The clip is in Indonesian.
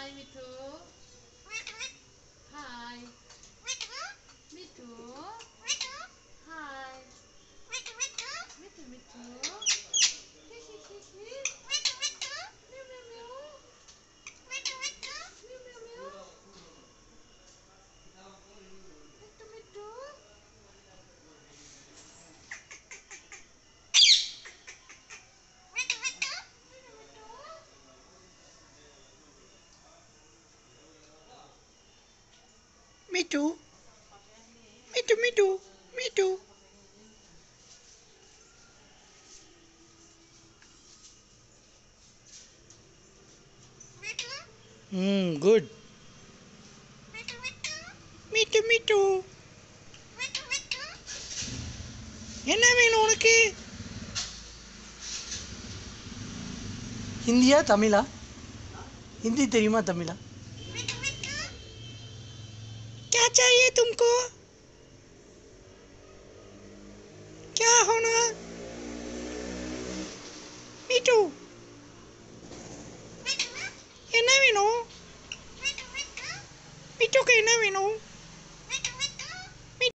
time it took. Me too. Me too, me too, me too. Hmm, good. Me too, me too. என்ன வேணும் உனக்கு ஹிந்தியா தமிழா हिंदी தெரியுமா தமிழா चाहिए तुमको क्या होना மீட்டு என்ன வேணும் மீட்டுக்கு என்ன வேணும்